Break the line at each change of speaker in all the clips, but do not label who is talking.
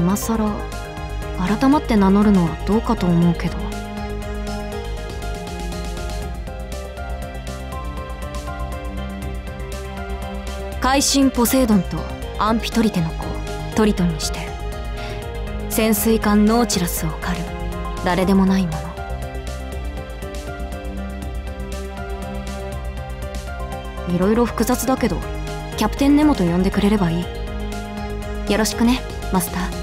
今さら改まって名乗るのはどうかと思うけど。海神ポセイドンとアンピトリテの子トリトンにして潜水艦ノーチラスを狩る誰でもないもの。いろいろ複雑だけどキャプテンネモと呼んでくれればいい。よろしくねマスター。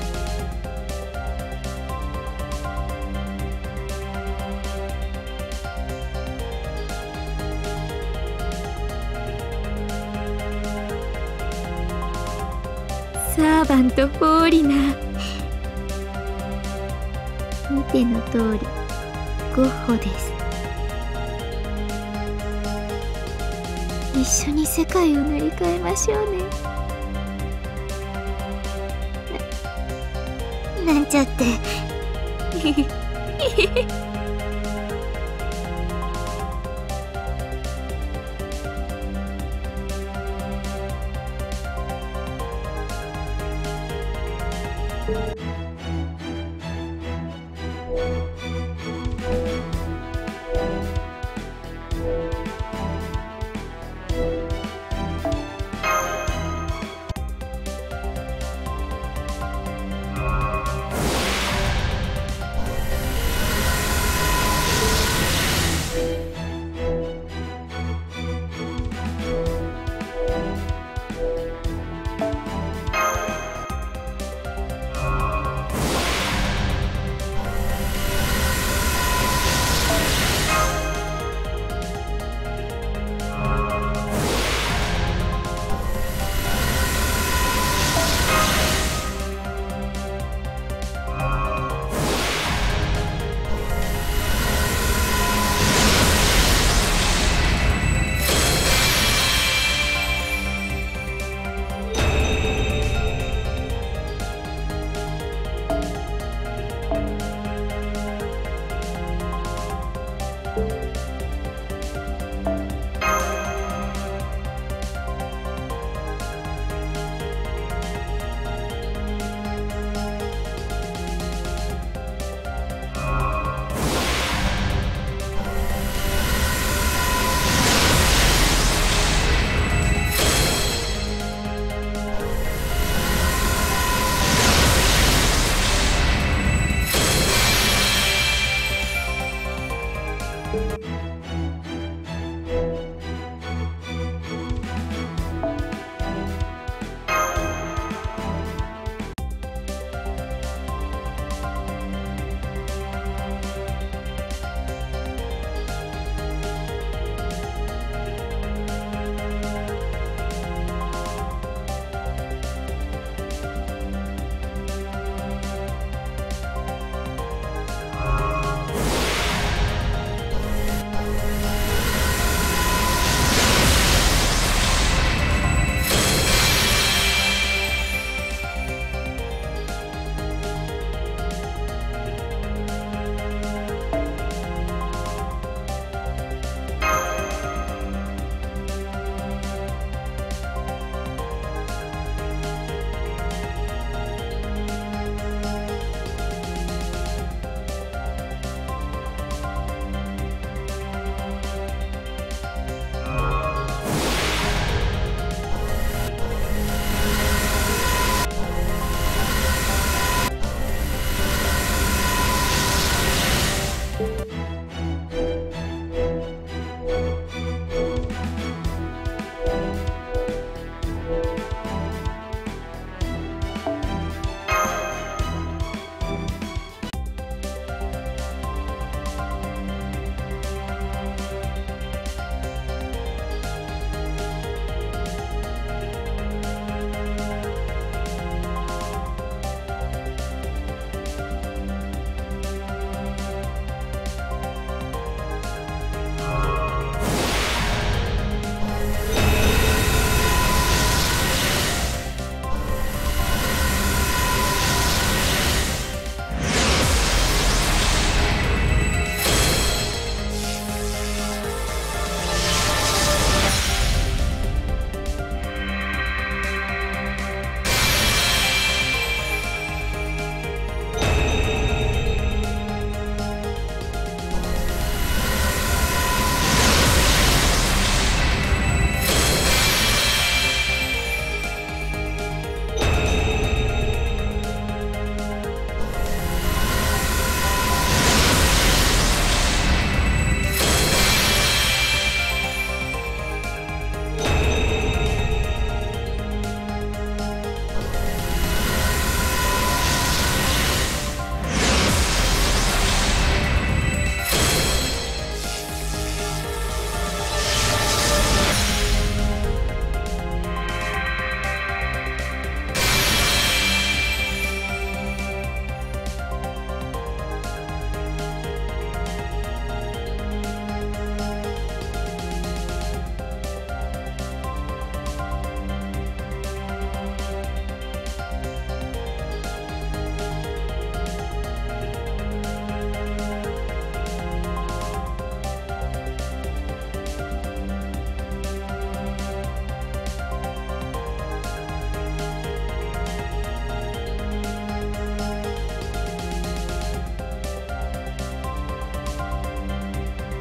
サーバント・フォーリナ。ー見ての通りゴッホです。一緒に世界を塗り替えましょうね。ななんちゃって。Bye.
Música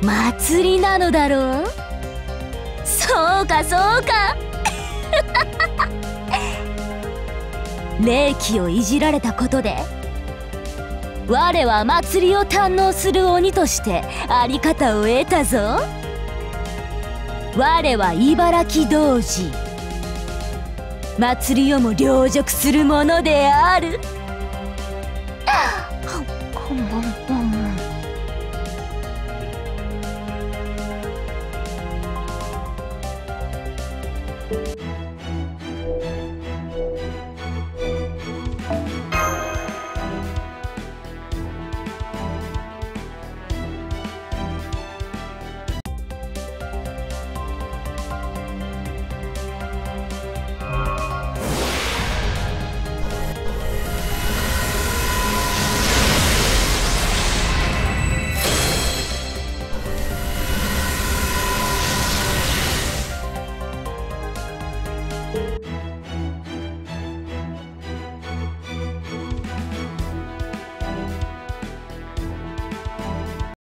祭りなのだろう？そうかそうか。霊気をいじられたことで我は祭りを堪能する鬼としてあり方を得たぞ。我は茨城童子。祭りをも凌辱するものである。